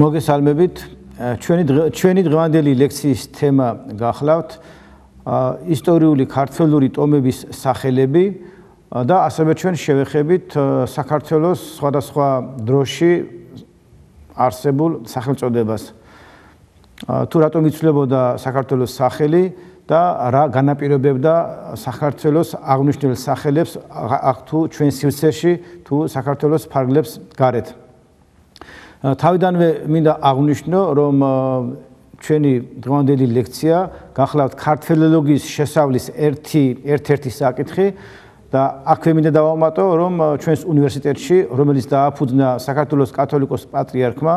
მოგესალმებით. ჩვენი ჩვენი დღევანდელი ლექციის თემა გახლავთ ისტორიული ქართლური ტომების სახელები და ასევე ჩვენ შევეხებით საქართველოს სხვადასხვა დროში არსებულ სახელწოდებას. თუ რატომ იცვლებოდა საქართველოს სახელი და რა განაპირობებდა საქართველოს აღნიშნულ სახელებს აქ თუ ჩვენ სივრცეში თუ საქართველოს ფარგლებს გარეთ. თავიდანვე მინდა აღვნიშნო, რომ ჩვენი დღევანდელი ლექცია გახლავთ ქართლოლოგიის შესავლის ერთი ერთ-ერთი საკითხი და აქვე მინდა დავამატო, რომ ჩვენს უნივერსიტეტში, რომელიც დააფუძნა საქართველოს კათოლიკოს პატრიარქმა,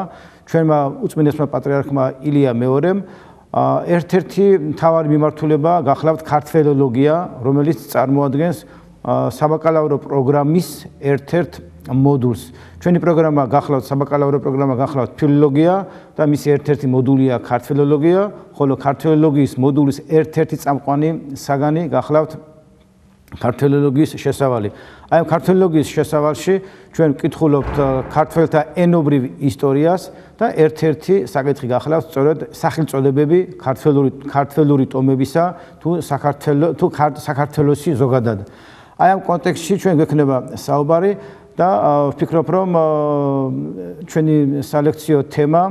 ჩვენმა უწმინდესმა პატრიარქმა ილია მეორემ, ერთ-ერთი მთავარი მიმართულება გახლავთ ქართლოლოგია, რომელიც წარმოადგენს საბაკალავრო პროგრამის ერთ-ერთ მოდულს. ჩვენი პროგრამა გახლავთ საბაკალავრო პროგრამა გახლავთ ფილოლოგია და მისი ერთ-ერთი მოდულია ქართლოლოგია, ხოლო ქართლოლოგიის მოდულის ერთ-ერთი წამყვანი საგანი გახლავთ ქართლოლოგიის შესავალი. აი ამ ქართლოლოგიის შესავალში ჩვენ ვკითხულობთ ქართველთა ენობრივ ისტორიას და ერთ-ერთი საკითხი გახლავთ სწორედ სახელწოდებები ქართლური ქართლური ტომებისა თუ საქართველოს თუ საქართველოსი ზოგადად. აი ამ კონტექსტში ჩვენ გვექნება საუბარი და ვფიქრობ რომ ჩვენი სალექციო თემა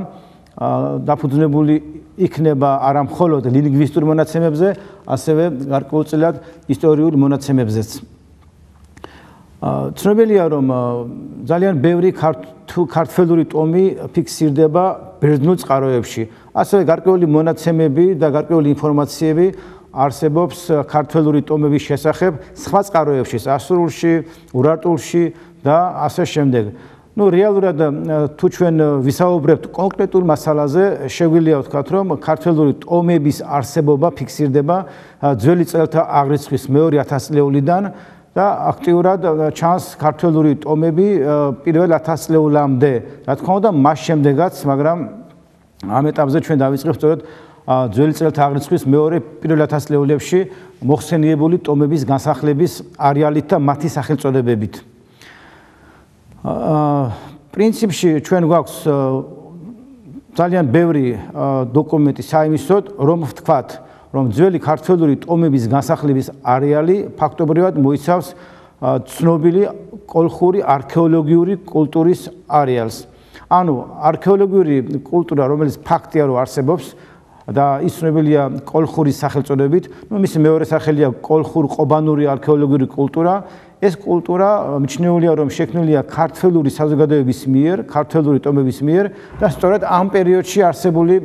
დაფუძნებული იქნება არა მხოლოდ ლინგვისტურ მონაცემებზე, ასევე გარკვეულწილად ისტორიულ მონაცემებზეც. ცნობილია რომ ძალიან ბევრი ქართული ტომი ფიქსირდება ბერძნულ წყაროებში. ასევე გარკვეული მონაცემები და გარკვეული ინფორმაციები არსებობს ქართული ტომების შესახებ სხვა წყაროებში, ასურულში, ურარტულში და ასე შემდეგ. ну რეალურად თუ ჩვენ ვისაუბრებთ კონკრეტულ მასალაზე, შეგვიძლია ვთქვათ, რომ ქართული ტომების არსებობა ფიქსირდება ძველი წელთა აღრიცხვის მეორე 1000 წლეულიდან და აქტიურად ჩანს ქართული ტომები პირველ 1000 წლეულამდე. რა თქმა უნდა, მას შემდეგაც, მაგრამ ამ ეტაპზე ჩვენ დავიწყებთ სწორედ ძველი წელთა აღრიცხვის მეორე პირველ 1000 წლეულებში მოხსენიებული ტომების განსახლების არეალით და მათი სახელწოდებებით. პრინციპში ჩვენ გვაქვს ძალიან ბევრი დოკუმენტი საიმისოდ, რომ ვთქვათ, რომ ძველი ქართული ტომების განსახლების არეალი ფაქტობრივად მოიცავს ცნობილი კოლხური არქეოლოგიური კულტურის არეალს. ანუ არქეოლოგიური კულტურა, რომელიც ფაქტია რომ არსებობს და ისნობილია კოლხურის სახელწოდებით, ну მისი მეორე სახელია კოლხურ-ყობანური არქეოლოგიური კულტურა, ეს კულტურა მიჩნეულია რომ შექმნილია ქართლური საზოგადოების მიერ, ქართლური ტომების მიერ და სწორედ ამ პერიოდში არსებული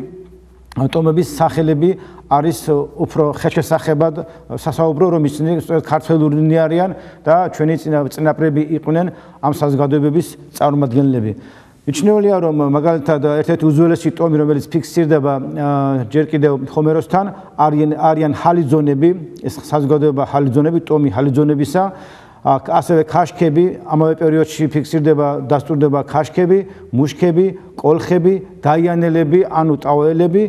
ტომების სახელები არის უფრო ხელშესახებად სასაუბრო რომ ისინი სწორედ ქართლურნი არიან და ჩვენი წინაპრები იყვნენ ამ საზოგადოებების წარმომადგენლები. მიჩნეულია რომ მაგალითად ერთ-ერთი უძველესი ტომი რომელიც ფიქსირდება ჯერ კიდევ ხომეროსთან არიან არიან ჰალიძონები ეს საზოგადოება ჰალიძონები ტომი ჰალიძონებისა ასევე ქაშქები ამავე პერიოდში ფიქსირდება დასტურდება ქაშქები, მუშქები, კოლხები, დაიანელები, ანუ ტაოელები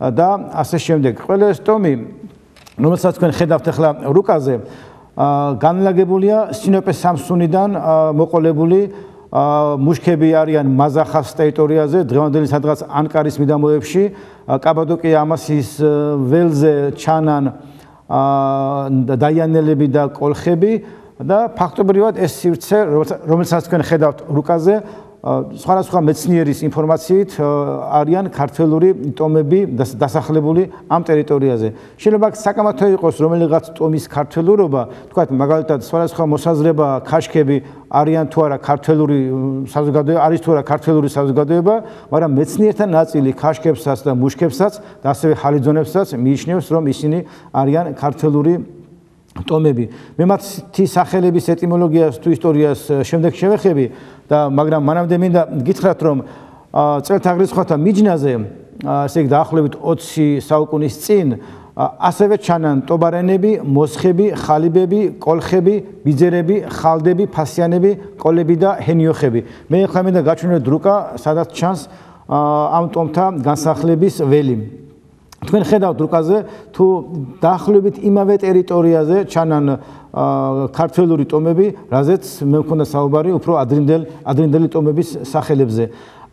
და ასე შემდეგ. ყველა ეს ტომი, რომელსაც თქვენ ხედავთ ახლა რუკაზე, განლაგებულია სინოპეს სამსუნიდან მოყოლებული მუშქები არიან მაზახას ტერიტორიაზე, დღევანდელი სადღაც ანკარის მიდამოებში, კაბადოკია ამასის ველზე ჩანან დაიანელები და კოლხები და ფაქტობრივად ეს სივრცე რომელსაც თქვენ ხედავთ რუკაზე სხვადასხვა მეცნიერის ინფორმაციით არიან ქართლური ტომები დასახლებული ამ ტერიტორიაზე. შეიძლება საკამათო იყოს რომელიღაც ტომის ქართლურობა, თქვათ მაგალითად სხვადასხვა მოსაზრება ქაშქები არიან თუ არა ქართლური საზოგადოება, არის თუ არა ქართლური საზოგადოება, მაგრამ მეცნიერთა ნაწილი ქაშქებსაც და მუშქებსაც და ასევე ჰალიძონებსაც მიიჩნევს, რომ ისინი არიან ქართლური ტომები. მე მათი სახელების ეტიმოლოგიას თუ ისტორიას შემდეგ შევეხები და მაგრამ მანამდე მინდა გითხრათ რომ წელთაღრიცხათა მიჯნაზე ესე იგი დაახლოებით 20 საუკუნის წინ ასევე ჩანან ტობარენები, მოსხები, ხალიბები, კოლხები, ბიძერები, ხალდები, ფასიანები, კოლები და ჰენიოხები. მე ახლა მინდა გაჩვენოთ დრუკა, სადაც ჩანს ამ ტომთა განსახლების ველი. თქვენ ხედავთ რუკაზე თუ დაახლოებით იმავე ტერიტორიაზე ჩანან ქართლური ტომები, რაზეც მე მქონდა საუბარი უფრო ადრინდელ ადრინდელი ტომების სახელებზე.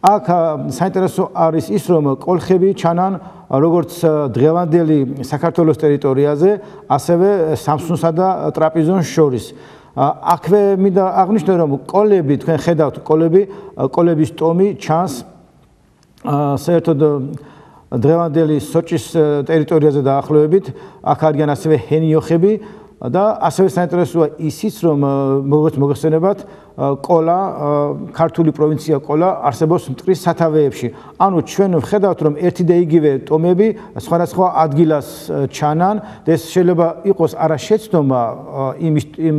აქ საინტერესო არის ის, რომ კოლხები ჩანან როგორც დღევანდელი საქართველოს ტერიტორიაზე, ასევე სამსუნსა და ტრაპიზონს შორის. აქვე მინდა აღნიშნო, რომ კოლები, თქვენ ხედავთ, კოლები, კოლების ტომი ჩანს საერთოდ დღევანდელი სოჭის ტერიტორიაზე დაახლოებით, აქ არიან ასევე ჰენიოხები, და ასევე საინტერესოა ისიც რომ როგორც მოგხსენებათ ყოლა ქართული პროვინცია ყოლა არსებობს მტრის სათავეებში. ანუ ჩვენ ვხედავთ რომ ერთი და იგივე ტომები სხვადასხვა ადგილას ჩანან და ეს შეიძლება იყოს არა შეცდომა იმ იმ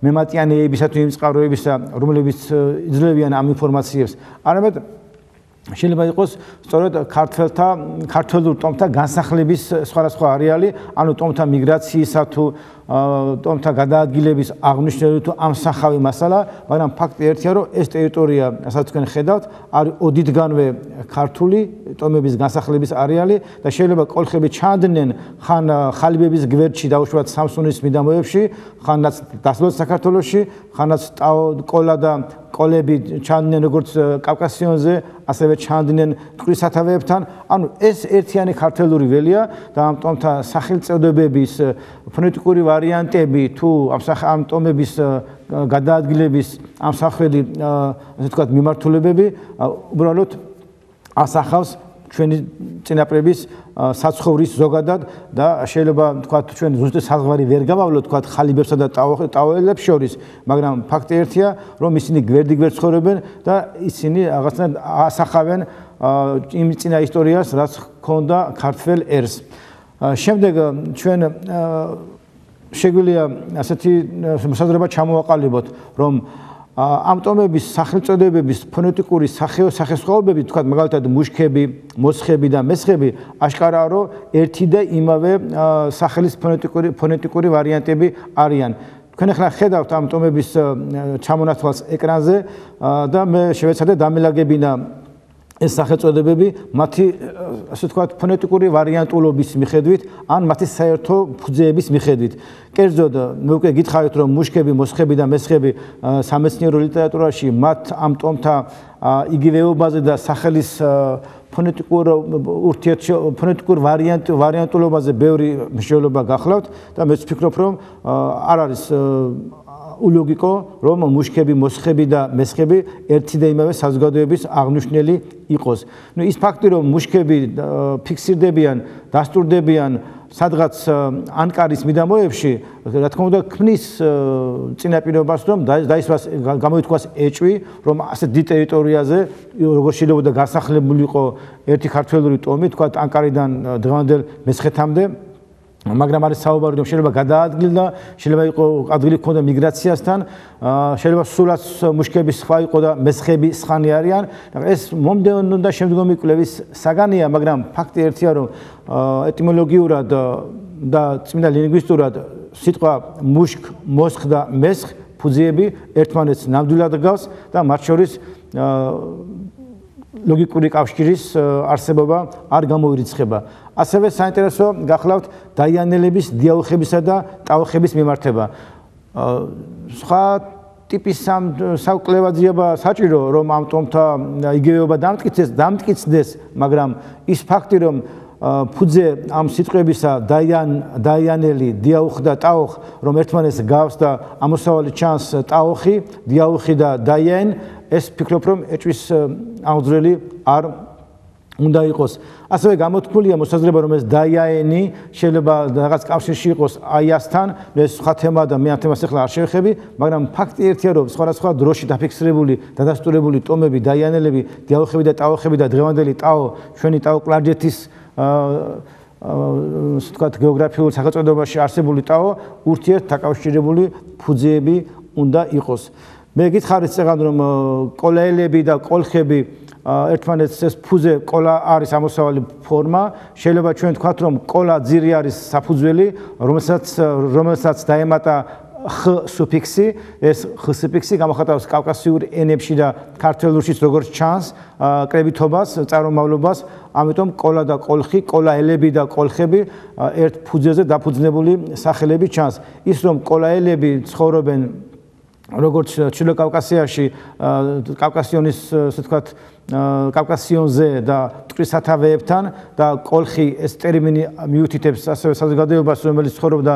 მემატიანეებისა თუ იმ წყაროებისა რომლებიც იძლევიან ამ ინფორმაციებს. არამედ შეიძლება იყოს სწორედ ქართველთა ქართველურ ტომთა განსახლების სხვადასხვა არეალი, ანუ ტომთა მიგრაციისა თუ ტომთა გადაადგილების აღნიშნული თუ ამ სახავი მასალა, მაგრამ ფაქტი ერთია, რომ ეს ტერიტორია, რასაც თქვენ ხედავთ, არის ოდითგანვე ქართული ტომების განსახლების არეალი და შეიძლება კოლხები ჩანდნენ ხან ხალიბების გვერდში დაუშვათ სამსუნის მიდამოებში, ხანაც დასავლეთ საქართველოში, ხანაც ყოლა და კოლები ჩანდნენ როგორც კავკასიონზე, ასევე ჩანდნენ ტყვის სათავეებთან. ანუ ეს ერთიანი ქართლური ველია და ამ ტომთა სახელწოდებების ფონეტიკური ვარიანტები თუ ამ ამ ტომების გადაადგილების ამ სახელი ასე ვთქვათ მიმართულებები უბრალოდ ასახავს ჩვენი წინაპრების საცხოვრის ზოგადად და შეიძლება თქვა ჩვენ ზუსტად საზღვარი ვერ გავავლოთ თქვა ხალიბებსა და ტაოელებს შორის მაგრამ ფაქტი ერთია რომ ისინი გვერდი გვერდ ცხოვრობენ და ისინი რაღაცნაირად ასახავენ იმ წინა ისტორიას რაც ქონდა ქართულ ერს შემდეგ ჩვენ შეგვიძლია ასეთი მოსაზრება ჩამოვაყალიბოთ რომ ამ ტომების სახელწოდებების ფონეტიკური სახესხვაობები, თქვა მაგალითად მუშქები, მოსხები და მესხები, აშკარაა რომ ერთი და იმავე სახელის ფონეტიკური ფონეტიკური ვარიანტები არიან. თქვენ ახლა ხედავთ ამ ტომების ჩამონათვალს ეკრანზე და მე შევეცადე დამელაგებინა ეს სახელწოდებები მათი ასე ვთქვათ ფონეტიკური ვარიანტულობის მიხედვით ან მათი საერთო ფუძეების მიხედვით. კერძოდ მე უკვე გითხარით რომ მუშკები, მოსხები და მესხები სამეცნიერო ლიტერატურაში მათ ამ ტომთა იგივეობაზე და სახელის ფონეტიკურ ურთიერთ ფონეტიკურ ვარიანტ ვარიანტულობაზე ბევრი მნიშვნელობა გახლავთ და მე ვფიქრობ რომ არ არის ულოგიკო რომ მუშქები, მოსხები და მესხები ერთი და იმავე საზოგადოების აღნიშნელი იყოს. ნუ ის ფაქტი რომ მუშქები ფიქსირდებიან, დასტურდებიან სადღაც ანკარის მიდამოებში, რა თქმა უნდა, ქმნის წინაპირობას რომ დაისვას გამოითქვას ეჭვი, რომ ასე დიდ ტერიტორიაზე როგორ შეიძლება გასახლებულიყო ერთი ქართველური ტომი, თქვა ანკარიდან დღევანდელ მესხეთამდე მაგრამ არის საუბარი რომ შეიძლება გადაადგილდა, შეიძლება იყო ადგილი ქონდა მიგრაციასთან, შეიძლება სულაც მუშკების სხვა იყო და მესხები სხანი არიან. ეს მომდევნო და შემდგომი კვლევის საგანია, მაგრამ ფაქტი ერთია რომ ეტიმოლოგიურად და წმინდა ლინგვისტურად სიტყვა მუშკ, მოსხ და მესხ ფუძიები ერთმანეთს ნამდვილად გავს და მათ შორის ლოგიკური კავშირის არსებობა არ გამოირიცხება. ასევე საინტერესო გახლავთ დაიანელების დიაოხებისა და ტაოხების მიმართება. სხვა ტიპის სამ საკლებაძიება საჭირო რომ ამ ტომთა იგივეობა დამტკიცდეს, დამტკიცდეს, მაგრამ ის ფაქტი რომ ფუძე ამ სიტყვებისა დაიან დაიანელი დიაუხ და ტაოხ რომ ერთმანეთს გავს და ამოსავალი ჩანს ტაოხი, დიაუხი და დაიან ეს ფიქრობ რომ ეჭვის აღძრელი არ უნდა იყოს. ასევე გამოთქმულია მოსაზრება რომ ეს დაიაენი შეიძლება რაღაც კავშირში იყოს აიასთან, ეს სხვა თემა და მე ამ თემას ახლა არ შევეხები, მაგრამ ფაქტი ერთია რომ სხვადასხვა დროში დაფიქსირებული, დადასტურებული ტომები, დაიანელები, დიალოხები და ტაოხები და დღევანდელი ტაო, ჩვენი ტაო კლარჯეთის აა ვთქვათ გეოგრაფიულ სახელწოდებაში არსებული ტაო ურთიერთ დაკავშირებული ფუძეები უნდა იყოს. მე გითხარით წეგან რომ კოლეელები და კოლხები ერთმანეთს ეს ფუძე კოლა არის ამოსავალი ფორმა. შეიძლება ჩვენ თქვათ რომ კოლა ძირი არის საფუძველი რომელსაც რომელსაც დაემატა ხ სუფიქსი. ეს ხ სუფიქსი გამოხატავს კავკასიურ ენებში და ქართულურშიც როგორც ჩანს კრებითობას წარმომავლობას. ამიტომ კოლა და კოლხი კოლაელები და კოლხები ერთ ფუძეზე დაფუძნებული სახელები ჩანს. ის რომ კოლაელები ცხოვრობენ როგორც ჩილო კავკასიაში კავკასიონის ასე ვთქვათ კავკასიონზე და ტყვის სათავეებთან და კოლხი ეს ტერმინი მიუთითებს ასევე საზოგადოებას რომელიც ცხოვრობდა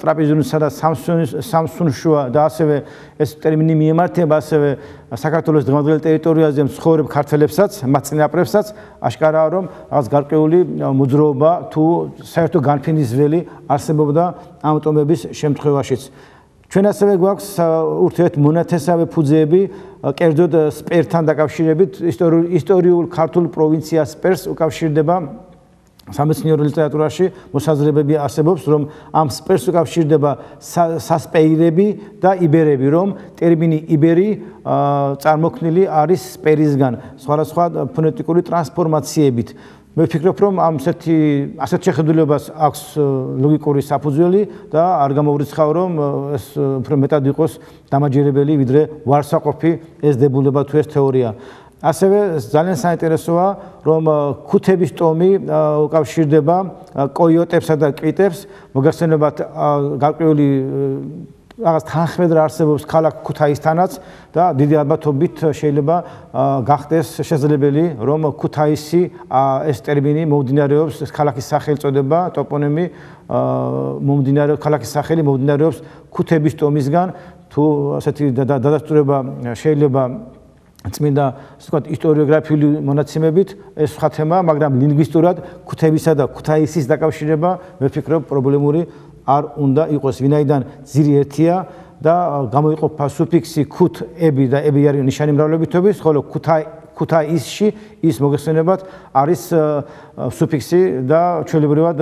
ტრაპიზონსა და სამსუნის სამსუნშუა და ასევე ეს ტერმინი მიემართება ასევე საქართველოს დღევანდელ ტერიტორიაზე მსხოვრებ ქართველებსაც მაწინაპრებსაც. აშკარაა რომ რაღაც გარკვეული მოძრაობა თუ საერთო განფინის ველი არსებობდა ამ ტომების შემთხვევაშიც ჩვენ ასევე გვაქვს ურთიერთ მონათესავე ფუძეები კერძოდ სპერთან დაკავშირებით ისტორიულ ქართულ პროვინციას სპერს უკავშირდება. სამეცნიერო ლიტერატურაში მოსაზრებები არსებობს რომ ამ სპერს უკავშირდება სასპეირები და იბერები რომ ტერმინი იბერი წარმოქმნილი არის სპერისგან. სხვადასხვა ფონეტიკური ტრანსფორმაციებით მე ვფიქრობ რომ ამ ასეთი ასეთ შეხედულებას აქვს ლოგიკური საფუძველი და არ გამოვრიცხავ რომ ეს უფრო მეტად იყოს დამაჯერებელი ვიდრე ვარსაყოფი ეს დებულება თუ ეს თეორია. ასევე ძალიან საინტერესოა რომ ქუთების ტომი უკავშირდება კოიოტებსა და კვიტებს მოგახსენებათ გარკვეული რაღაც თანხმედრა არსებობს ქალაქ ქუთაისთანაც და დიდი ალბათობით შეიძლება გახდეს შესაძლებელი რომ ქუთაისი ეს ტერმინი მომდინარეობს ეს ქალაქის სახელწოდება ტოპონიმი მომდინარეობს ქალაქის სახელი მომდინარეობს ქუთების ტომისგან. თუ ასეთი დადასტურება შეიძლება წმინდა ასე ვთქვათ ისტორიოგრაფიული მონაცემებით ეს სხვა თემაა მაგრამ ლინგვისტურად ქუთებისა და ქუთაისის დაკავშირება მე ვფიქრობ პრობლემური არ უნდა იყოს ვინაიდან ძირი ერთია და გამოიყოფა სუფიქსი ქუთ ები და ები არის ნიშანი მრავლობითობის ხოლო ქუთა ქუთა ისში ის მოგესწრებათ არის სუფიქსი და ჩვეულებრივად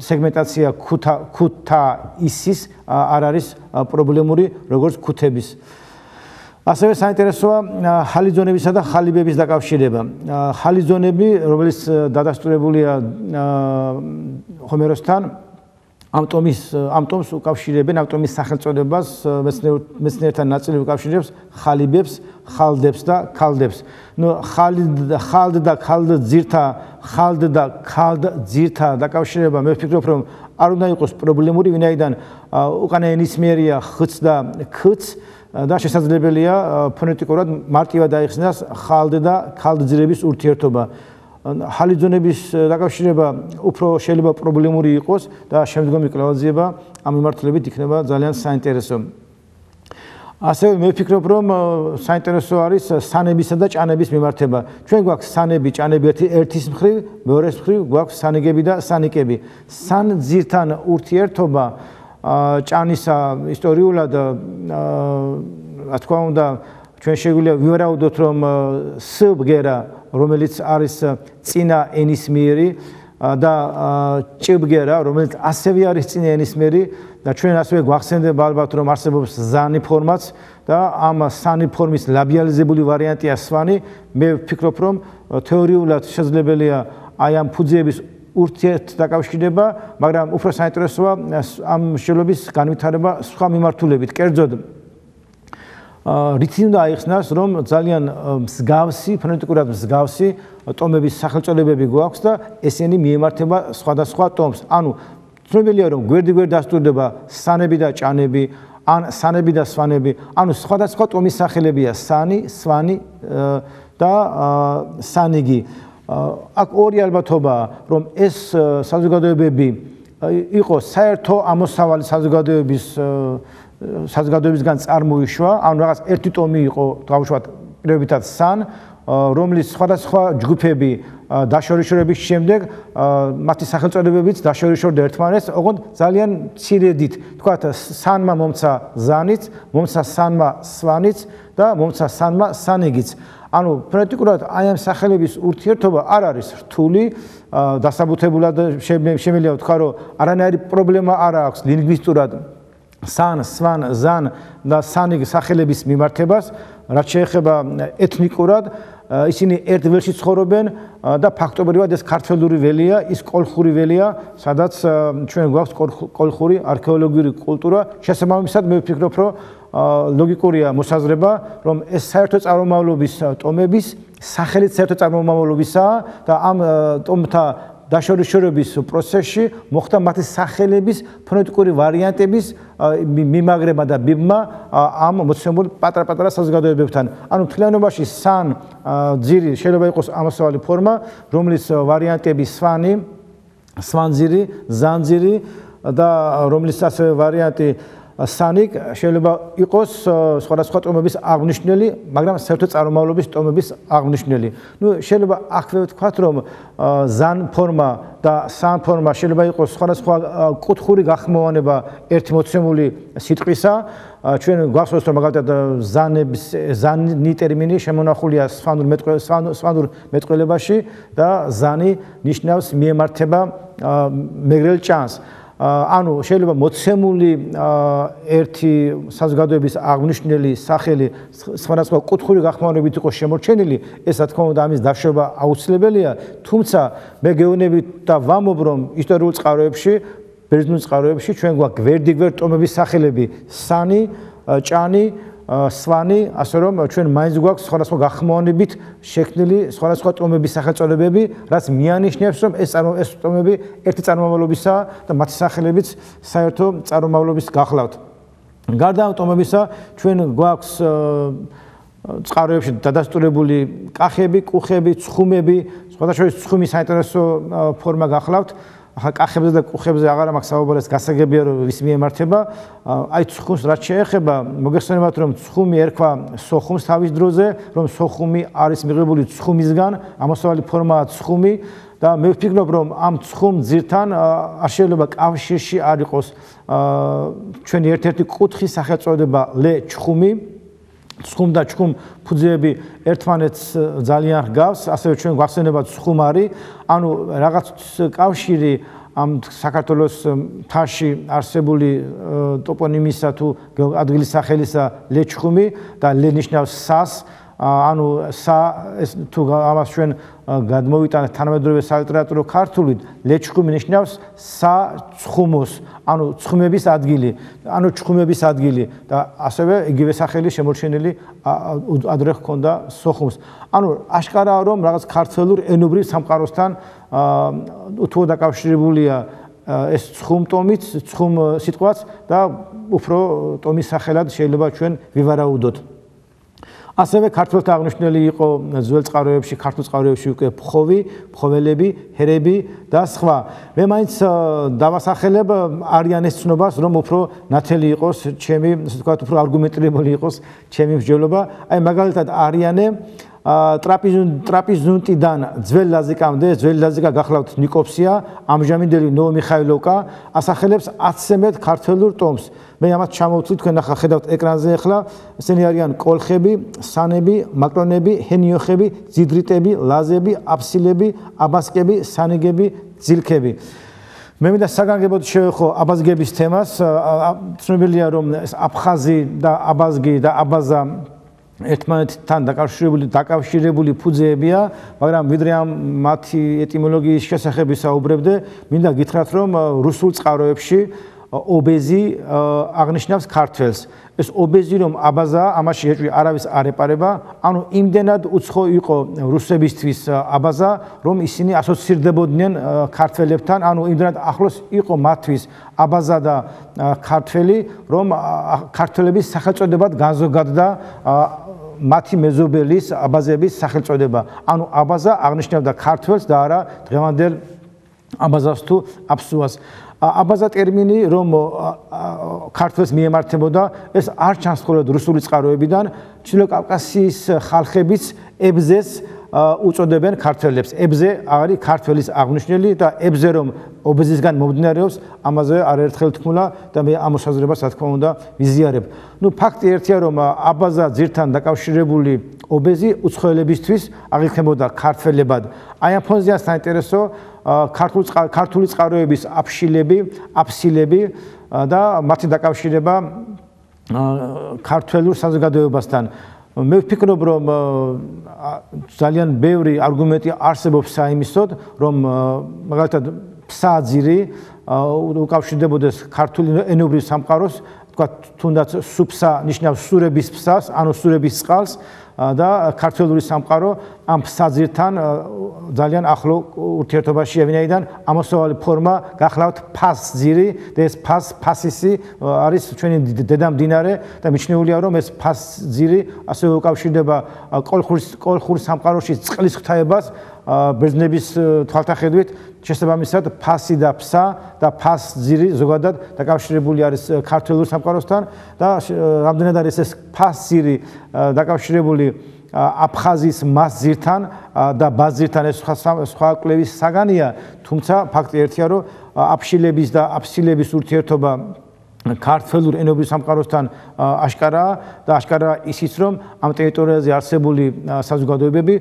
სეგმენტაცია ქუთა ქუთა ისის არ არის პრობლემური როგორც ქუთების ასევე საინტერესოა ხალიზონებისა და ხალიბების დაკავშირება. ხალიზონები, რომელიც დადასტურებულია ჰომეროსთან, ამ ტომის ამ ტომს უკავშირებენ ამ ტომის სახელწოდებას მეცნიერთა ნაწილი უკავშირებს ხალიბებს, ხალდებს და ქალდებს. ნუ ხალდ ხალდ და ქალდ ძირთა ხალდ და ქალდ ძირთა დაკავშირება მე ვფიქრობ რომ არ უნდა იყოს პრობლემური ვინაიდან უკანა ენისმიერია ხც და ქც და შესაძლებელია ფონეტიკურად მარტივად აიხსნას ხალდ და ქალდ ძირების ურთიერთობა. ჰალიძონების დაკავშირება უფრო შეიძლება პრობლემური იყოს და შემდგომი კვლევაზიება ამ მიმართულებით იქნება ძალიან საინტერესო. ასევე მე ვფიქრობ, რომ საინტერესო არის სანებისა და ჭანების მიმართება. ჩვენ გვაქვს სანები, ჭანები ერთი ერთის მხრივ, მეორეს მხრივ გვაქვს სანიგები და სანიკები. სან ძირთან ურთიერთობა ჭანისა ისტორიულად რა თქმა უნდა ჩვენ შეგვიძლია ვივარაუდოთ რომ ს ბგერა რომელიც არის წინა ენისმიერი და ჭიბგერა რომელიც ასევე არის წინა ენისმიერი და ჩვენ ასევე გვახსენდება ალბათ რომ არსებობს ზანი ფორმაც და ამ სანი ფორმის ლაბიალიზებული ვარიანტია სვანი მე ვფიქრობ რომ თეორიულად შესაძლებელია აი ამ ფუძეების ურთიერთ დაკავშირება მაგრამ უფრო საინტერესოა ამ შევლების განვითარება სხვა მიმართულებით. კერძოდ რითი უნდა აიხსნას რომ ძალიან მსგავსი ფონეტიკურად მსგავსი ტომების სახელწოდებები გვაქვს და ესენი მიემართება სხვადასხვა ტომს. ანუ ცნობილია რომ გვერდი-გვერდ დასტურდება სანები და ჭანები, ან სანები და სვანები, ანუ სხვადასხვა ტომის სახელებია სანი, სვანი და სანიგი. აქ ორი ალბათობა რომ ეს საზოგადოებები იყოს საერთო ამოსავალი საზოგადოების საზოგადოებისგან წარმოიშვა, ანუ რაღაც ერთი ტომი იყო, დავუშვათ, პირობითად სან, რომლის სხვადასხვა ჯგუფები დაშორიშორების შემდეგ მათი სახელწოდებებიც დაშორიშორდა ერთმანეთს, ოღონდ ძალიან ცირედით, თქვათ, სანმა მომცა ზანიც, მომცა სანმა სვანიც და მომცა სანმა სანიგიც. ანუ პრაქტიკულად აი ამ სახელების ურთიერთობა არ არის რთული, დასაბუთებულად შემიძლია ვთქვა, რომ არანაირი პრობლემა არ აქვს ლინგვისტურად სან, სვან, ზან და სანი სახელების მიმართებას, რაც შეეხება ეთნიკურად, ისინი ერთ ველში ცხოვრობენ და ფაქტობრივად ეს ქართლური ველია, ის კოლხური ველია, სადაც ჩვენ გვაქვს კოლხური არქეოლოგიური კულტურა. შესაბამისად, მე ვფიქრობ, რომ ლოგიკურია მოსაზრება, რომ ეს საერთო წარმომავლობის ტომების სახელით საერთო წარმომავლობისაა და ამ ტომთა დაშორიშორების პროცესში მოხდა მათი სახელების ფონეტიკური ვარიანტების მიმაგრება და ბიბმა ამ მოცემულ პატარ-პატარა საზოგადოებებთან. ანუ თლიანობაში სან ძირი შეიძლება იყოს ამასვალი ფორმა, რომლის ვარიანტები სვანი, სვანძირი, ზანძირი და რომლის ასევე ვარიანტი სანიკ შეიძლება იყოს სხვადასხვა ტომების აღნიშნელი, მაგრამ საერთო წარმომავლობის ტომების აღნიშნელი. ნუ შეიძლება აქვე ვთქვათ, რომ ზან ფორმა და სან ფორმა შეიძლება იყოს სხვადასხვა კუთხური გახმოვანება ერთი მოცემული სიტყვისა. ჩვენ გვახსოვს რომ მაგალითად ზანების ზანი ტერმინი შემონახულია სვანურ მეტყველებაში, სვანურ მეტყველებაში და ზანი ნიშნავს მიემართება მეგრელ ჭანს. ანუ შეიძლება მოცემული ერთი საზოგადოების აღნიშნელი სახელი სხვადასხვა კუთხური გახმოვანებით იყოს შემორჩენილი, ეს რა თქმა უნდა ამის დაშვება აუცილებელია, თუმცა მე გეუბნები და ვამობ რომ ისტორიულ წყაროებში, ბერძნულ წყაროებში ჩვენ გვაქვს გვერდიგვერდ ტომების სახელები: სანი, ჭანი, სვანი, ასე რომ ჩვენ მაინც გვაქვს სხვადასხვა გახმოვანებით შექმნილი სხვადასხვა ტომების სახელწოდებები, რაც მიანიშნებს, რომ ეს ეს ტომები ერთი წარმომავლობისა და მათი სახელებიც საერთო წარმომავლობის გახლავთ. გარდა ამ ტომებისა, ჩვენ გვაქვს წყაროებში დადასტურებული კახები, კუხები, ცხუმები, სხვადასხვა ცხუმის საინტერესო ფორმა გახლავთ. ახლა კახებზე და კუხებზე აღარ მაქვს საუბარს გასაგებია რომ ვის მიემართება. აი ცხუმს რაც შეეხება მოგეხსენებათ რომ ცხუმი ერქვა სოხუმს თავის დროზე რომ სოხუმი არის მიღებული ცხუმისგან ამოსავალი ფორმაა ცხუმი და მე ვფიქრობ რომ ამ ცხუმ ძირთან არ შეიძლება კავშირში არ იყოს. ჩვენი ერთ-ერთი კუთხის სახელწოდება ლე ჩხუმი ცხუმ და ჩხუმ ფუძეები ერთმანეთს ძალიან ჰგავს, ასევე ჩვენ გვახსენებათ ცხუმარი, ანუ რაღაც კავშირი ამ საქართველოს თაში არსებული ტოპონიმისა თუ ადგილის სახელისა ლეჩხუმი და ლენიშნავს სას ანუ ეს თუ ამას ჩვენ გადმოვიტანეთ თანამედროვე სალიტერატურო ქართულით ლეჩხუმი ნიშნავს სა ცხუმოს ანუ ცხუმების ადგილი ანუ ცხუმების ადგილი და ასევე იგივე სახელი შემორჩენილი ადრე ჰქონდა სოხუმს. ანუ აშკარაა რომ რაღაც ქართლურ ენობრივ სამყაროსთან უთუო დაკავშირებულია ეს ცხუმ ტომიც ცხუმ სიტყვაც და უფრო ტომის სახელად შეიძლება ჩვენ ვივარაუდოთ ასევე ქართულთა აღნიშნული იყო ძველ წყაროებში, ქართულ წყაროებში უკვე ფხოვი, ფხოველები, ჰერები და სხვა. მე მაინც დავასახელებ არიანეს ცნობას, რომ უფრო ნათელი იყოს ჩემი, ასე ვთქვათ, უფრო არგუმენტირებული იყოს ჩემი მსჯელობა. აი მაგალითად არიანე ტრაპიზუნტიდან ძველ ლაზიკამდე, ძველ ლაზიკა გახლავთ ნიკოფსია, ამჟამინდელი ნოომიხაილოვკა ასახელებს 10-ზე მეტ ქართლურ ტომს. მე ამას ჩამოვთვლი თქვენ ახლა ხედავთ ეკრანზე ახლა, ესენი არიან კოლხები, სანები, მაკრონები, ჰენიოხები, ძიდრიტები, ლაზები, აფსილები, აბასკები, სანიგები, ძილქები. მე მინდა საგანგებოდ შევეხო აბაზგების თემას. ცნობილია რომ აფხაზი და აბაზგი და აბაზა ერთმანეთთან დაკავშირებული დაკავშირებული ფუძეებია, მაგრამ ვიდრე ამ მათი ეტიმოლოგიის შესახებ ვისაუბრებდე, მინდა გითხრათ, რომ რუსულ წყაროებში ობეზი აღნიშნავს ქართველს. ეს ობეზი რომ აბაზა, ამაში ეჭვი არავის არ ეპარება, ანუ იმდენად უცხო იყო რუსებისთვის აბაზა, რომ ისინი ასოცირდებოდნენ ქართველებთან, ანუ იმდენად ახლოს იყო მათთვის აბაზა და ქართველი, რომ ქართველების სახელწოდებად განზოგადდა მათი მეზობელის აბაზების სახელწოდება. ანუ აბაზა აღნიშნავდა ქართველს და არა დღევანდელ აბაზას თუ აფსუას. აბაზა ტერმინი რომ ქართველს მიემართებოდა, ეს არ ჩანს ხოლმე რუსული წყაროებიდან, ჩილო კავკასიის ხალხების ებზეს უწოდებენ ქართველებს. ებზე არის ქართველის აღნიშნელი და ებზე რომ ობეზისგან მომდინარეობს, ამაზე არაერთხელ თქმულა და მე ამ მოსაზრებას რა თქმა უნდა ვიზიარებ. ნუ ფაქტი ერთია რომ აბაზა ძირთან დაკავშირებული ობეზი უცხოელებისთვის აღიქმებოდა ქართველებად. აი ამ ფონზეა საინტერესო ქართული ქართული წყაროების აფშილები, აფსილები და მათი დაკავშირება ქართველურ საზოგადოებასთან. მე ვფიქრობ, რომ ძალიან ბევრი არგუმენტი არსებობს საიმისოდ, რომ მაგალითად ფსაძირი უკავშირდებოდეს ქართული ენობრივ სამყაროს, თქვა თუნდაც სუფსა ნიშნავს სურების ფსას, ანუ სურების წყალს და ქართული სამყარო ამ ფსაძირთან ძალიან ახლო ურთიერთობაში ევინაიდან ამოსავალი ფორმა გახლავთ ფასძირი და ეს ფას ფასისი არის ჩვენი დედამდინარე და მიჩნეულია რომ ეს ფასძირი ასევე უკავშირდება კოლხურის კოლხურის სამყაროში წყლის ღვთაებას ბერძნების თვალთახედვით შესაბამისად ფასი და ფსა და ფასძირი ზოგადად დაკავშირებული არის ქართულ სამყაროსთან და რამდენად არის ეს ფასძირი დაკავშირებული აფხაზის მასძირთან და ბაზირთან ეს სხვა კლევის საგანია თუმცა ფაქტი ერთია რომ აფშილების და აფსილების ურთიერთობა ქართულ ენობრივ სამყაროსთან აშკარაა და აშკარაა ისიც რომ ამ ტერიტორიაზე არსებული საზოგადოებები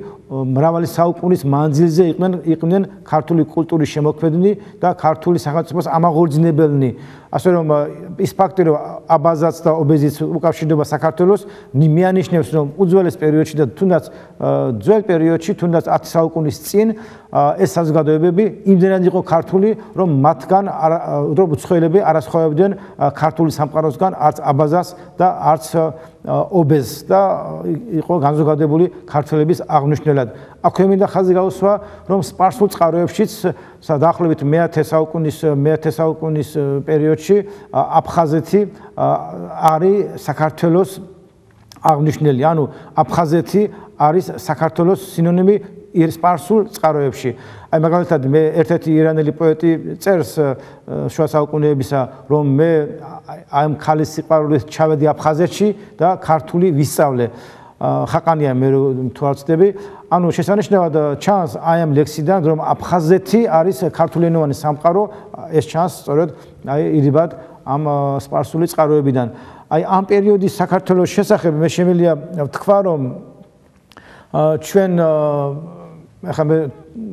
მრავალი საუკუნის მანძილზე იყვნენ იყვნენ ქართული კულტურის შემოქმედნი და ქართული სახელმწიფოს ამაღორძინებელნი. ასე რომ ის ფაქტი რომ აბაზაც და ობეზიც უკავშირდება საქართველოს მიანიშნებს რომ უძველეს პერიოდში და თუნდაც ძველ პერიოდში თუნდაც 10 საუკუნის წინ ეს საზოგადოებები იმდენად იყო ქართული რომ მათგან რომ უცხოელები არასხოვებდნენ ქართული სამყაროსგან არც აბაზას და არც ობეზს და იყო განზოგადებული ქართველების აღნიშნულად. აქვე მინდა ხაზი გაუსვა, რომ სპარსულ წყაროებშიც დაახლოებით მე-10 საუკუნის მე-10 საუკუნის პერიოდში აფხაზეთი არის საქართველოს აღნიშნელი. ანუ აფხაზეთი არის საქართველოს სინონიმი სპარსულ წყაროებში. აი მაგალითად მე ერთ-ერთი ირანელი პოეტი წერს შუა საუკუნეებისა, რომ მე ამ ხალის სიყვარულით ჩავედი აფხაზეთში და ქართული ვისწავლე. ხაყანია მე თუ არ ვწდები, ანუ შესანიშნავად ჩანს აი ამ ლექსიდან, რომ აფხაზეთი არის ქართულენოვანი სამყარო, ეს ჩანს სწორედ აი ირიბად ამ სპარსული წყაროებიდან. აი ამ პერიოდის საქართველოს შესახებ მე შემიძლია ვთქვა, რომ ჩვენ ახლა მე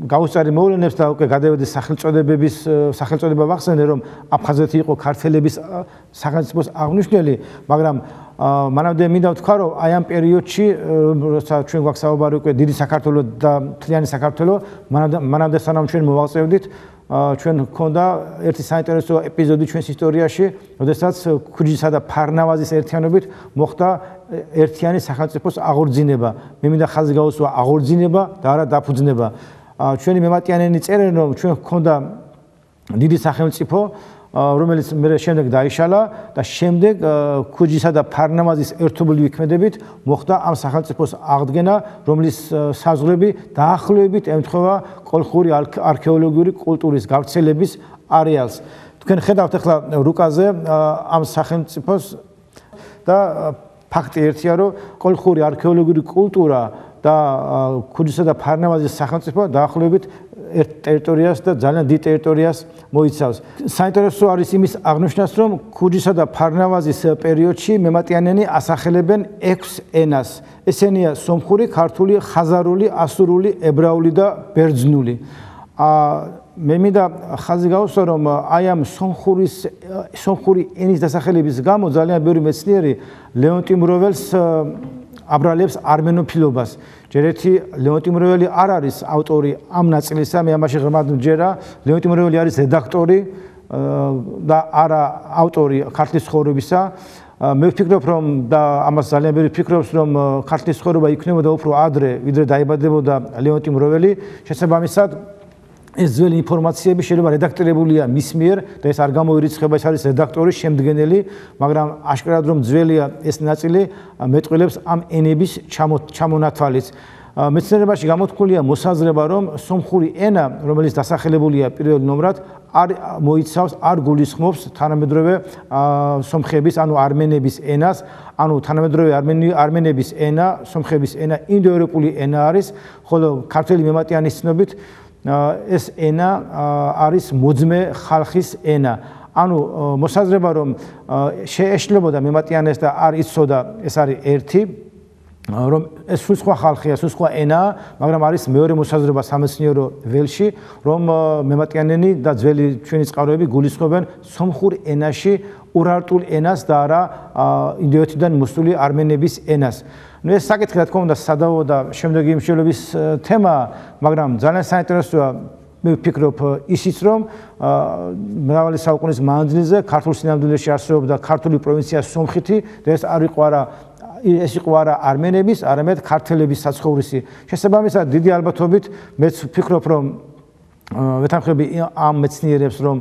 გაუსწარი მოვლენებს და უკვე გადავედი სახელწოდებების სახელწოდება ვახსენე რომ აფხაზეთი იყო ქართველების სახელმწიფოს აღნიშნელი მაგრამ მანამდე მინდა ვთქვა რომ აი ამ პერიოდში როცა ჩვენ გვაქვს საუბარი უკვე დიდი საქართველოს და მთლიანი საქართველოს მანამდე მანამდე სანამ ჩვენ მოვაწევდით ჩვენ გქონდა ერთი საინტერესო ეპიზოდი ჩვენს ისტორიაში, როდესაც ქუჯისა და ფარნავაზის ერთიანობით მოხდა ერთიანი სახელმწიფოს აღორძინება. მე მინდა ხაზი გაუსვა აღორძინება და არა დაფუძნება. ჩვენი მემატიანენი წერენ რომ ჩვენ გქონდა დიდი სახელმწიფო რომელიც მე შემდეგ დაიშალა და შემდეგ ქუჯისა და ფარნამაზის ერთობლივი ვიქმედებით მოხდა ამ სახელმწიფოს აღდგენა რომლის საზღვრები დაახლოებით ემთხვევა კოლხური არქეოლოგიური კულტურის გავრცელების არეალს. თქვენ ხედავთ ახლა რუკაზე ამ სახელმწიფოს და ფაქტი ერთია რომ კოლხური არქეოლოგიური კულტურა და ქუჯისა და ფარნავაზის სახელმწიფო დაახლოებით ერთ ტერიტორიას და ძალიან დიდ ტერიტორიას მოიცავს. საინტერესო არის იმის აღნიშნას, რომ ქუჯისა და ფარნავაზის პერიოდში მემატიანენი ასახელებენ 6 ენას. ესენია სომხური, ქართული, ხაზარული, ასურული, ებრაული და ბერძნული. აა მე მინდა ხაზი გავუსვა, რომ აი ამ სომხურის სომხური ენის დასახელების გამო ძალიან ბევრი მეცნიერი ლეონტი მროველს აბრალებს არმენოფილობას. ჯერ ერთი ლეონტი მროველი არ არის ავტორი ამ ნაწილისა, მე ამაში ღრმად ვჯერა. ლეონტი მროველი არის რედაქტორი და არა ავტორი ქართლის ცხოვრებისა. მე ვფიქრობ, რომ და ამას ძალიან ბევრი ფიქრობს, რომ ქართლის ცხოვრება იქნებოდა უფრო ადრე, ვიდრე დაიბადებოდა ლეონტი მროველი. შესაბამისად, ეს ძველი ინფორმაციები შეიძლება რედაქტორებულია მის მიერ და ეს არ გამოირიცხება ეს არის რედაქტორის შემდგენელი, მაგრამ აშკარად რომ ძველია ეს ნაწილი მეტყვილებს ამ ენების ჩამონათვალიც. მეცნიერებაში გამოთქმულია მოსაზრება, რომ სომხური ენა, რომელიც დასახელებულია პირველ ნომრად, არ მოიცავს, არ გულისხმობს თანამედროვე სომხების, ანუ არმენების ენას, ანუ თანამედროვე არმენების ენა, სომხების ენა ინდოევროპული ენა არის, ხოლო ქართული მემატიანის ცნობით ეს ენა არის მოძმე ხალხის ენა. ანუ მოსაზრება რომ შეეშლებოდა მემატიანეს და არ იცოდა ეს არის ერთი რომ ეს სულ სხვა ხალხია, სულ სხვა ენაა, მაგრამ არის მეორე მოსაზრება სამეცნიერო ველში, რომ მემატიანენი და ძველი ჩვენი წყაროები გულისხმობენ სომხურ ენაში ურარტულ ენას და არა ინდოეთიდან მოსული არმენების ენას. ნუ ეს საკითხი რა თქმა უნდა სადავო და შემდეგი იმშელების თემა, მაგრამ ძალიან საინტერესოა მე ვფიქრობ ისიც რომ მრავალი საუკუნის მანძილზე ქართულ სინამდვილეში არსებობდა ქართული პროვინცია სომხეთი და ეს არ იყო არა ეს იყო არა არმენების, არამედ ქართველების საცხოვრისი. შესაბამისად, დიდი ალბათობით მეც ვფიქრობ რომ ვეთანხმები ამ მეცნიერებს რომ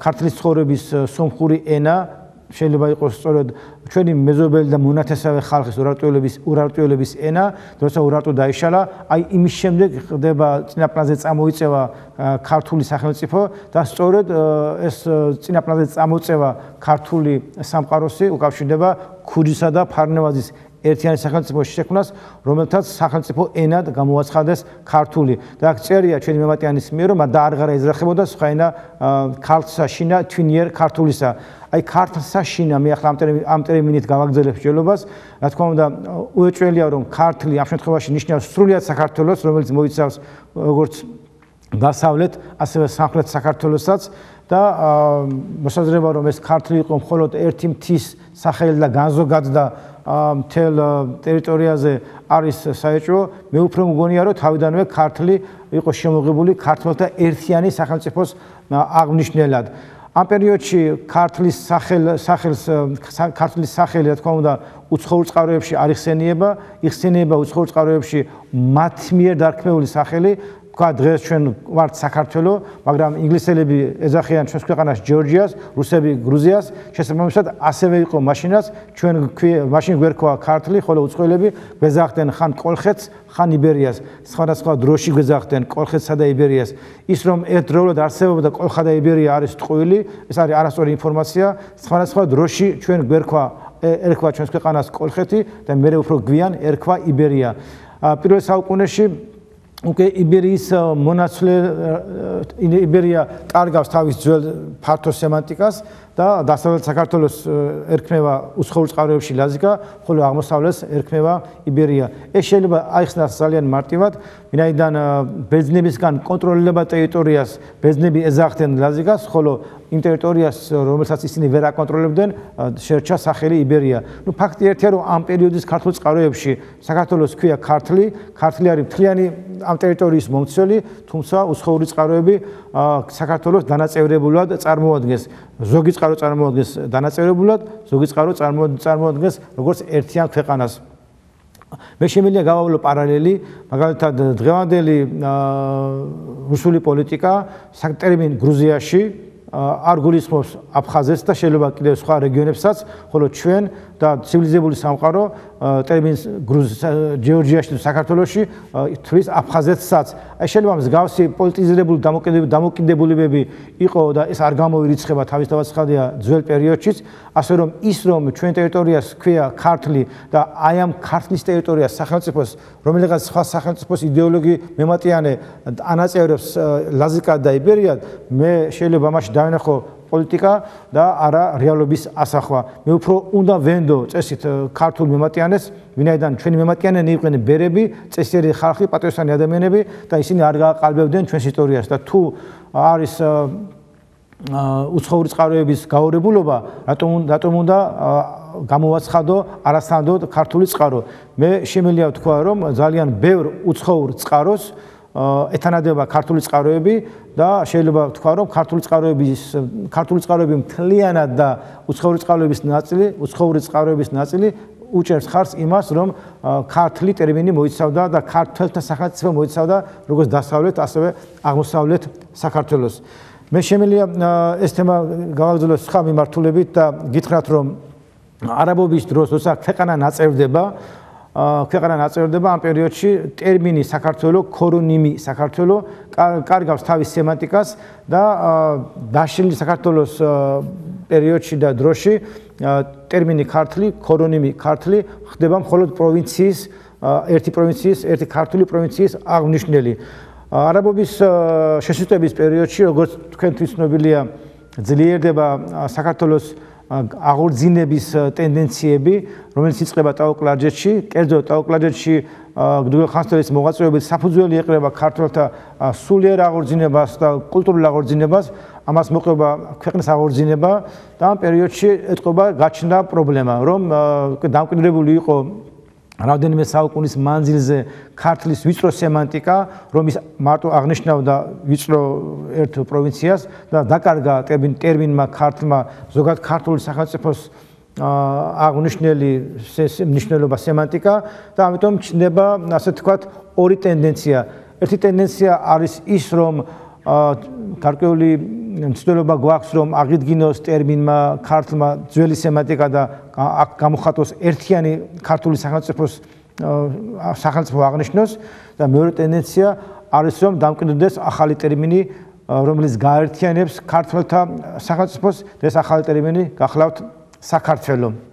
ქართლის ცხოვრების სომხური ენა შეიძლება იყოს სწორედ ჩვენი მეზობელი და მონათესავე ხალხის ურარტუელების ურარტუელების ენა, როცა ურარტუ დაიშალა, აი იმის შემდეგ ხდება წინაპლანზე წამოიწევა ქართული სახელმწიფო და სწორედ ეს წინაპლანზე წამოწევა ქართული სამყაროსი უკავშირდება ქურჯისა და ფარნავაზის ერთიანი სახელმწიფოს შექმნას, რომელთაც სახელმწიფო ენად გამოაცხადეს ქართული. და აქ წერია ჩვენი მემატიანის მიერ, რომ და არ ღარა ეძრახებოდა სხვა ენა ქართლსა შინა თვინიერ ქართულისა. აი ქართლსა შინა მე ახლა ამ ტერმინით გავაგზავნებ შეიძლება, რა თქმა უნდა, უეჭველია რომ ქართლი ამ შემთხვევაში ნიშნავს სრულიად საქართველოს, რომელიც მოიცავს როგორც დასავლეთ, ასევე სამხრეთ საქართველოსაც და მოსაზრება რომ ეს ქართლი იყო მხოლოდ ერთი მთის სახელი და განზოგადდა მთელ ტერიტორიაზე არის საეჭვო, მე უფრო მგონია რომ თავიდანვე ქართლი იყო შემოღებული ქართლთა ერთიანი სახელმწიფოს აღნიშნელად. ამ პერიოდში ქართლის სახელ სახელს ქართლის სახელი რა თქმა უნდა უცხოურ წყაროებში არ იხსენიება, იხსენიება უცხოურ წყაროებში მათ მიერ დარქმეული სახელი, თქვა დღეს ჩვენ ვართ საქართველო, მაგრამ ინგლისელები ეძახიან ჩვენს ქვეყანას ჯორჯიას, რუსები გრუზიას, შესაბამისად ასევე იყო მაშინაც ჩვენ მაშინ გვერქვა ქართლი, ხოლო უცხოელები გვეძახდნენ ხან კოლხეთს, ხან იბერიას, სხვადასხვა დროში გვეძახდნენ კოლხეთსა და იბერიას. ის რომ ერთდროულად არსებობდა კოლხა და იბერია არის ტყუილი, ეს არის არასწორი ინფორმაცია, სხვადასხვა დროში ჩვენ გვერქვა ერქვა ჩვენს ქვეყანას კოლხეთი და მე უფრო გვიან ერქვა იბერია. პირველ საუკუნეში უკვე იბერიის მონაცვლე იბერია კარგავს თავის ძველ ფართო სემანტიკას და დასავლეთ საქართველოს ერქმევა უსხოურ წყაროებში ლაზიკა, ხოლო აღმოსავლეთს ერქმევა იბერია. ეს შეიძლება აიხსნას ძალიან მარტივად, ვინაიდან ბერძნებისგან კონტროლება ტერიტორიას ბერძნები ეძახდნენ ლაზიკას, ხოლო იმ ტერიტორიას, რომელსაც ისინი ვერ აკონტროლებდნენ, შეერჩა სახელი იბერია. ნუ ფაქტი ერთია, რომ ამ პერიოდის ქართულ წყაროებში საქართველოს ქვია ქართლი, ქართლი არის მთლიანი ამ ტერიტორიის მომცველი, თუმცა უსხოური წყაროები საქართველოს დანაწევრებულად წარმოადგენს. ზოგი წყარო წარმოადგენს დანაწევრებულად, ზოგი წყარო წარმოადგენს როგორც ერთიან ქვეყანას. მე შემიძლია გავავლო პარალელი, მაგალითად დღევანდელი რუსული პოლიტიკა საკტერმინ გრუზიაში არ გულისხმობს აფხაზეთს და შეიძლება კიდევ სხვა რეგიონებსაც, ხოლო ჩვენ და ცივილიზებული სამყარო ტერმინს ჯეორჯიაში და საქართველოში თვის აფხაზეთსაც. აი შეიძლება მსგავსი პოლიტიზირებული დამოკიდებულებები იყო და ეს არ გამოირიცხება თავისთავად ხადია ძველ პერიოდშიც, ასე რომ ის რომ ჩვენ ტერიტორიას ქვია ქართლი და აი ამ ქართლის ტერიტორიას სახელმწიფოს რომელიღაც სხვა სახელმწიფოს იდეოლოგი მემატიანე ანაწევრებს ლაზიკად და იბერიად, მე შეიძლება მასში დავინახო პოლიტიკა და არა რეალობის ასახვა. მე უფრო უნდა ვენდო წესით ქართულ მემატიანეს, ვინაიდან ჩვენი მემატიანენი იყვნენ ბერები, წესიერი ხალხი, პატრიოტული ადამიანები და ისინი არ გააყალბებდნენ ჩვენს ისტორიას და თუ არის უცხოური წყაროების გაორებულობა, რატომ რატომ უნდა გამოვაცხადო არასთანდო ქართული წყარო. მე შემიძლია ვთქვა, რომ ძალიან ბევრ უცხოურ წყაროს ეთანადება ქართული წყაროები და შეიძლება ვთქვა რომ ქართული წყაროების ქართული წყაროები მთლიანად და უცხოური წყაროების ნაწილი, უცხოური წყაროების ნაწილი უჭერს ხარს იმას რომ ქართლი ტერმინი მოიცავდა და ქართლთა სახელმწიფო მოიცავდა როგორც დასავლეთ ასევე აღმოსავლეთ საქართველოს. მე შემიძლია ეს თემა გავაგზავნო სხვა მიმართულებით და გითხრათ რომ არაბობის დროს როცა ქვეყანა ნაწევდება ქვეყანა ნაწერდება ამ პერიოდში ტერმინი საქართველოს ქორონიმი საქართველოს კარგავს თავის სემანტიკას და დაშლილი საქართველოს პერიოდში და დროში ტერმინი ქართლი ქორონიმი ქართლი ხდება მხოლოდ პროვინციის ერთი პროვინციის ერთი ქართული პროვინციის აღნიშნელი. არაბობის შესუსტების პერიოდში როგორც თქვენთვის ცნობილია ძლიერდება საქართველოს აღორძინების ტენდენციები, რომელიც იწყება ტაოკლარჯეთში, კერძოდ ტაოკლარჯეთში გდუგელ ხანსტელის მოღვაწეობით საფუძველი ეყრება ქართულთა სულიერ აღორძინებას და კულტურულ აღორძინებას, ამას მოყვება ქვეყნის აღორძინება და ამ პერიოდში ეთყობა გაჩნდა პრობლემა, რომ დამკვიდრებული იყო რამდენიმე საუკუნის მანძილზე ქართლის ვიწრო სემანტიკა, რომ ის მარტო აღნიშნავდა ვიწრო ერთ პროვინციას და დაკარგა ტერმინმა ქართლმა ზოგადად ქართული სახელმწიფოს აღნიშნელი მნიშვნელობა სემანტიკა და ამიტომ ჩნდება ასე თქვათ ორი ტენდენცია. ერთი ტენდენცია არის ის, რომ გარკვეული მცდელობა გვაქვს რომ აღიდგინოს ტერმინმა ქართლმა ძველი სემანტიკა და აქ გამოხატოს ერთიანი ქართული სახელმწიფოს სახელმწიფო აღნიშნოს და მეორე ტენდენცია არის რომ დამკვიდრდეს ახალი ტერმინი რომელიც გაერთიანებს ქართლთა სახელმწიფოს და ეს ახალი ტერმინი გახლავთ საქართველოს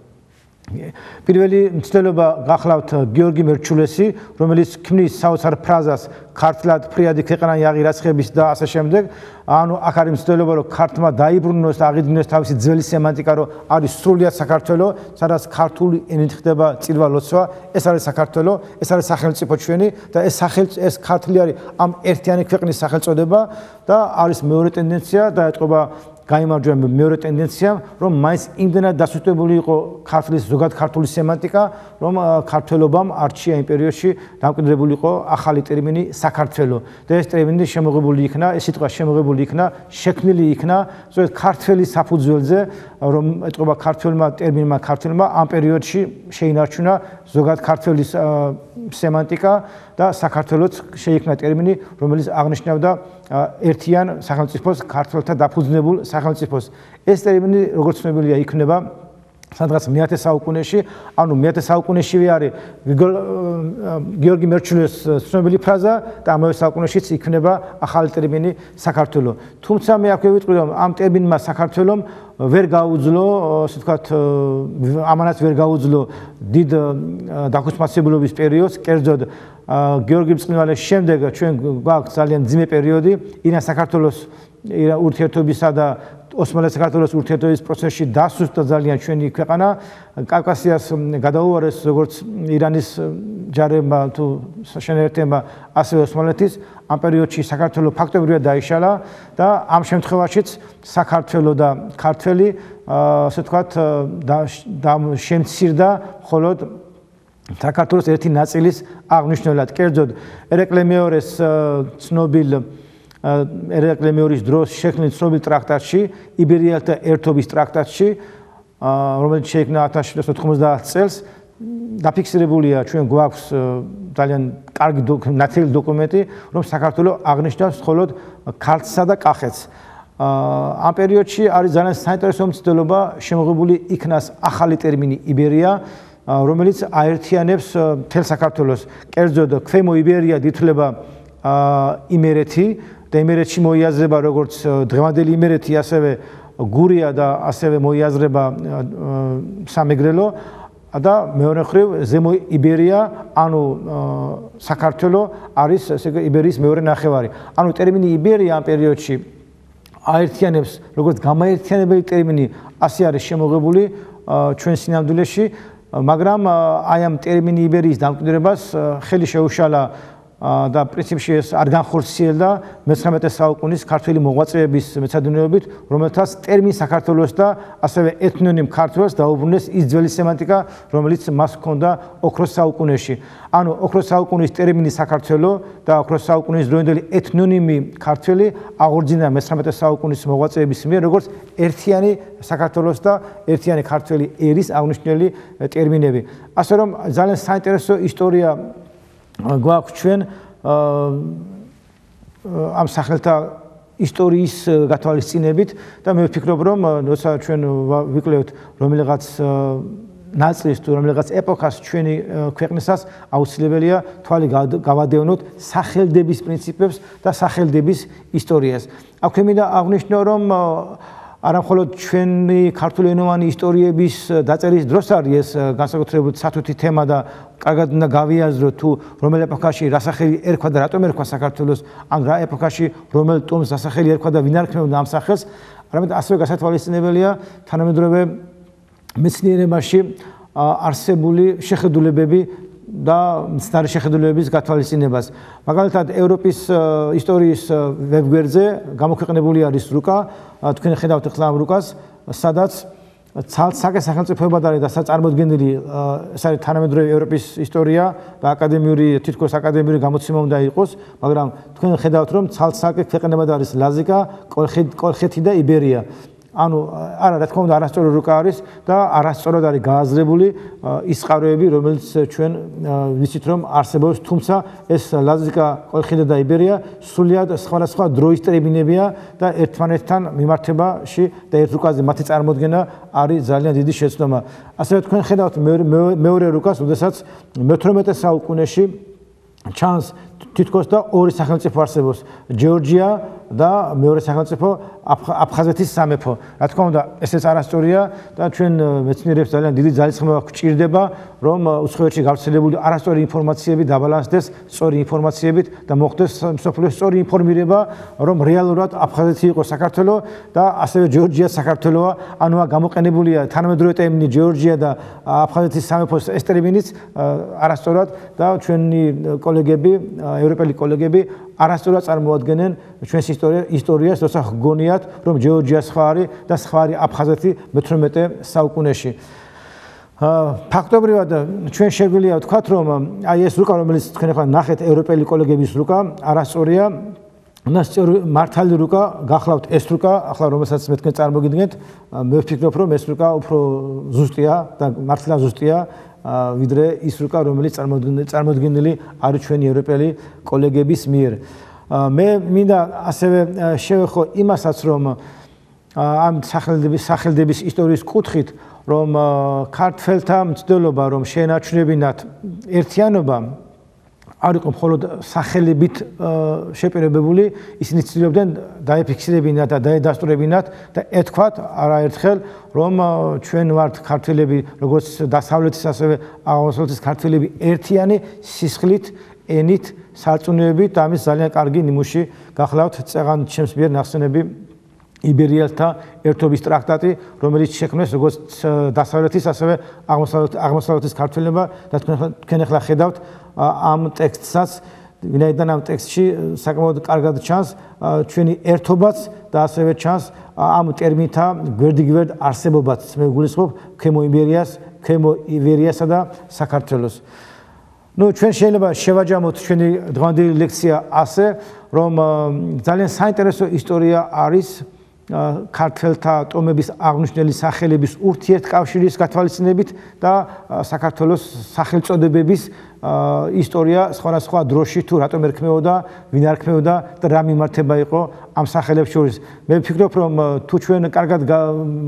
პირველი მცდელობა გახლავთ გიორგი მერჩულესი, რომელიც ქმნის საოცარ ფრაზას ქართლად ფრიადი ქვეყანანი აღირაცხების და ასე შემდეგ. ანუ აქ არის მცდელობა, რომ ქართმა დაიბრუნოს და აღიდგინოს თავისი ძველი სემანტიკა, რომ არის სრულიად საქართველოს, სადაც ქართული ენით ხდება წილვა ლოცვა, ეს არის საქართველოს, ეს არის სახელმწიფო ჩვენი და ეს სახელმწიფო ეს ქართლი არის ამ ერთიანი ქვეყნის სახელწოდება და არის მეორე ტენდენცია და ეთყობა გამარჯვება მეორე ტენდენცია, რომ მაინც იმდენად დასუსტებული იყო ქართლის ზოგად ქართული სემანტიკა, რომ ქართლობამ არჩია იმ პერიოდში დამკვიდრებული იყო ახალი ტერმინი საქართველო. და ეს ტერმინი შემოღებული იქნა, ეს სიტყვა შემოღებული იქნა, შექმნილი იქნა ზოგად ქართლის საფუძველზე, რომ ეთყობა ქართლმა ტერმინმა ქართლმა ამ პერიოდში შეინარჩუნა ზოგად ქართლის სემანტიკა და საქართველოს შეიქმნა ტერმინი, რომელიც აღნიშნავდა ერთიან სახელმწიფოს ქართლთა დაფუძნებულ სახელმწიფოს. ეს ტერმინი როგორც ცნობილია იქნება სადღაც მე-10 საუკუნეში, ანუ მე-10 საუკუნეშივე არის გიორგი მერჩულეს ცნობილი ფრაზა და ამავე საუკუნეშიც იქნება ახალი ტერმინი საქართველო. თუმცა მე აქვე ვიტყვი რომ ამ ტერმინმა საქართველომ ვერ გაუძლო, ასე ვთქვათ, ამანაც ვერ გაუძლო დიდ დაქუცმაცებლობის პერიოდს, კერძოდ გიორგი მწყნივალის შემდეგ ჩვენ გვაქვს ძალიან ძიმე პერიოდი, ინა საქართველოს ურთიერთობისა და ოსმალეთ საქართველოს ურთიერთობის პროცესში დასუსტდა ძალიან ჩვენი ქვეყანა. კავკასიას გადაუარეს როგორც ირანის ჯარებმა თუ შენერთებმა ასევე ოსმალეთის. ამ პერიოდში საქართველოს ფაქტობრივად დაიშალა და ამ შემთხვევაშიც საქართველოს და ქართველი ასე ვთქვათ და შემცირდა მხოლოდ საქართველოს ერთი ნაწილის აღნიშნულად. კერძოდ ერეკლე მეორეს ცნობილ ერეკლე მეორის დროს შექმნილ ცნობილ ტრაქტატში, იბერიელთა ერთობის ტრაქტატში, რომელიც შეიქმნა 1790 წელს, დაფიქსირებულია ჩვენ გვაქვს ძალიან კარგი ნაცელი დოკუმენტი, რომ საქართველოს აღნიშნავს მხოლოდ ქართლსა და კახეთს. ამ პერიოდში არის ძალიან საინტერესო მცდელობა შემოღებული იქნას ახალი ტერმინი იბერია, რომელიც აერთიანებს მთელ საქართველოს. კერძოდ ქვემო იბერია დითვლება იმერეთი, და იმერეთში მოიაზრება როგორც დღევანდელი იმერეთი, ასევე გურია და ასევე მოიაზრება სამეგრელო და მეორე მხრივ ზემო იბერია, ანუ საქართველოს არის ესე იბერიის მეორე ნახევარი. ანუ ტერმინი იბერია ამ პერიოდში აერთიანებს როგორც გამაერთიანებელი ტერმინი, ასე არის შემოღებული ჩვენ სინამდვილეში, მაგრამ აი ამ ტერმინი იბერიის დამკვიდრებას ხელი შეუშალა და პრინციპში ეს არ განხორციელდა მე-19 საუკუნის ქართული მოღვაწეების მეცადინეობით, რომელთაც ტერმინ საქართველოს და ასევე ეთნონიმ ქართველს დაუბრუნეს ის ძველი სემანტიკა, რომელიც მას ჰქონდა ოქროს საუკუნეში. ანუ ოქროს საუკუნის ტერმინი საქართველო და ოქროს საუკუნის დროინდელი ეთნონიმი ქართველი აღორძინა მე-19 საუკუნის მოღვაწეების მიერ, როგორც ერთიანი საქართველოს და ერთიანი ქართველი ერის აღნიშნული ტერმინები. ასე რომ ძალიან საინტერესო ისტორია გვაქვს ჩვენ ამ სახელთა ისტორიის გათვალისწინებით და მე ვფიქრობ რომ როცა ჩვენ ვიკლევთ რომელიღაც ნაწილს თუ რომელიღაც ეპოქას ჩვენი ქვეყნისას აუცილებელია თვალი გავადევნოთ სახელდების პრინციპებს და სახელდების ისტორიას. აქვე მინდა აღვნიშნო რომ არამხოლოდ ჩვენი ქართული ენოვანი ისტორიების დაწერის დროს არის ეს განსაკუთრებული სათუთი თემა და კარგად უნდა გავიაზროთ თუ რომელ ეპოქაში რა სახელი ერქვა და რატომ ერქვა საქართველოს ან რა ეპოქაში რომელ ტომს რა სახელი ერქვა და ვინ არქმევდა ამ სახელს არამედ ასევე გასათვალისწინებელია თანამედროვე მეცნიერებაში არსებული შეხედულებები და მცდარი შეხედულებების გათვალისწინებას. მაგალითად, ევროპის ისტორიის ვებგვერდზე გამოქვეყნებული არის რუკა, თქვენ ხედავთ ახლა ამ რუკას, სადაც ცალსაკე სახელმწიფოებად არის და საწარმოდგენილი ეს არის თანამედროვე ევროპის ისტორია და აკადემიური თითქოს აკადემიური გამოცემა უნდა იყოს, მაგრამ თქვენ ხედავთ რომ ცალსაკე ქვეყნებად არის ლაზიკა, კოლხეთი და იბერია. ანუ არა რა თქმა უნდა არასწორი რუკა არის და არასწორად არის გააზრებული ის ყაროები რომელიც ჩვენ ვიცით რომ არსებობს. თუმცა ეს ლაზიკა ყოლხიდა და იბერია სულიად სხვადასხვა დროის ტრიბინებია და ერთმანეთთან მიმართებაში და ერთ რუკაზე მათი წარმოქმნა არის ძალიან დიდი შეცდომა. ასევე თქვენ ხედავთ მეორე რუკას უდესაც მე-18 საუკუნეში ჩანს თითქოს და ორი სახელმწიფო არსებობს. ჯორჯია და მეორე სახელმწიფო აფხაზეთის სამეფო. რა თქმა უნდა, ესეც არასწორია და ჩვენ მეცნიერებს ძალიან დიდი ძალისხმევა გვჭირდება, რომ უცხოეთში გავრცელებული არასწორი ინფორმაციები დაბალანსდეს სწორი ინფორმაციებით და მოხდეს მსოფლიოს სწორი ინფორმირება, რომ რეალურად აფხაზეთი იყო საქართველოს და ასევე ჯორჯია საქართველოსა, ანუა გამოყენებულია თანამედროვე ტერმინი ჯორჯია და აფხაზეთის სამეფოს ეს ტერმინიც არასწორად და ჩვენი კოლეგები, ევროპელი კოლეგები არასწორად წარმოადგენენ ჩვენს ისტორიას, როცა გონიათ, რომ ჯეორჯია სხვა არის და სხვა არის აფხაზეთი მე-18 საუკუნეში. ფაქტობრივად ჩვენ შეგვიძლია ვთქვათ, რომ აი ეს რუკა, რომელიც თქვენ ახლა ნახეთ ევროპელი კოლეგების რუკა, არასწორია. უნდა სწორი მართალი რუკა გახლავთ ეს რუკა, ახლა რომელსაც მე თქვენ წარმოგიდგენთ, მე ვფიქრობ, რომ ეს რუკა უფრო ზუსტია და მართლა ზუსტია. ვიდრე ის რუკა რომელიც წარმოდგენილი არის ჩვენი ევროპელი კოლეგების მიერ. მე მინდა ასევე შევეხო იმასაც რომ ამ სახელდების სახელდების ისტორიის კუთხით რომ ქართლთა მცდელობა რომ შეენაჩნებინათ ერთიანობა არ იყო მხოლოდ სახელებით შეპირებებული ისინი ცდილობდნენ დაეფიქსირებინათ და დაედასტურებინათ და ეთქვათ არაერთხელ რომ ჩვენ ვართ ქართველები როგორც დასავლეთის ასევე აღმოსავლეთის ქართველები ერთიანი სისხლით ენით სარწმუნოებით და ამის ძალიან კარგი ნიმუში გახლავთ წეღან ჩემს მიერ ნახსენები იბერიელთა ერთობის ტრაქტატი, რომელიც შექმნეს როგორც დასავლეთის, ასევე აღმოსავლეთის ქართველებმა და თქვენ ახლა ხედავთ ამ ტექსტსაც, ვინაიდან ამ ტექსტში საკმაოდ კარგად ჩანს ჩვენი ერთობაც და ასევე ჩანს ამ ტერმინთა გვერდიგვერდ არსებობაც. მე გულისხმობ ქემო იბერიას, ქემო იბერიასა და საქართველოს. ну ჩვენ შეიძლება შევაჯამოთ ჩვენი დღევანდელი ლექცია ასე რომ ძალიან საინტერესო ისტორია არის ქართელთა ტომების აღნიშნული სახელების ურთიერთკავშირის გათვალისწინებით და საქართველოს სახელწოდებების ისტორია სხვადასხვა დროში თუ რატომ ერქმეოდა, ვინ ერქმეოდა და რა მიმართება იყო ამ სახელებს შორის. მე ვფიქრობ, რომ თუ ჩვენ კარგად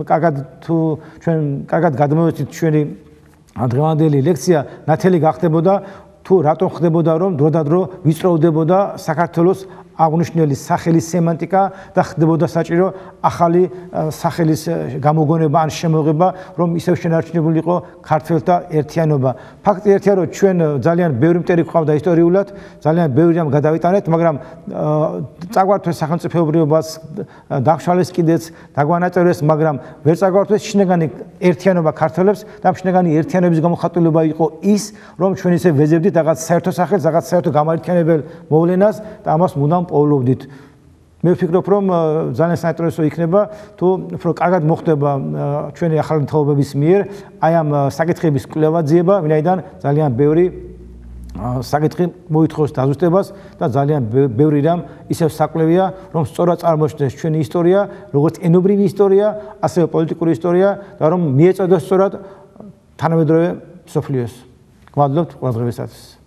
კარგად თუ ჩვენ კარგად გადმოვეცით ჩვენი დღევანდელი ლექცია ნათელი გახდებოდა თუ რატომ ხდებოდა რომ დროდადრო ვიწროვდებოდა საქართველოს აღნიშნული სახელის სემანტიკა და ხდებოდა საჭირო ახალი სახელის გამოგონება ან შემოღება, რომ ისევ შენარჩუნებული იყო ქართველთა ერთიანობა. ფაქტი ერთია, რომ ჩვენ ძალიან ბევრი მტერი გვყავდა ისტორიულად, ძალიან ბევრი რამ გადავიტანეთ, მაგრამ წაგვართვეს სახელმწიფოებრიობას, დახშალეს კიდეც, დაგვანაწერეს, მაგრამ ვერ წაგვართვეს შინაგანი ერთიანობა ქართველებს და შინაგანი ერთიანობის გამოხატულება იყო ის, რომ ჩვენ ისე ვეძებდით რაღაც საერთო სახელს, რაღაც საერთო გამართიანებელ მოვლენას და ამას მუდამ პოულობდით. მე ვფიქრობ, რომ ძალიან საინტერესო იქნება თუ უფრო კარგად მოხდება ჩვენი ახალი თაობების მიერ აი ამ საკითხების კვლევა ძიება, ვინაიდან ძალიან ბევრი საკითხი მოითხოვს დაზუსტებას და ძალიან ბევრი რამ ისევ საკვლევია, რომ სწორად წარმოჩნდეს ჩვენი ისტორია, როგორც ენობრივი ისტორია, ასევე პოლიტიკური ისტორია და რომ მიეწოდოს სწორად თანამედროვე სოფლიოს. გმადლობთ ყველასთვის.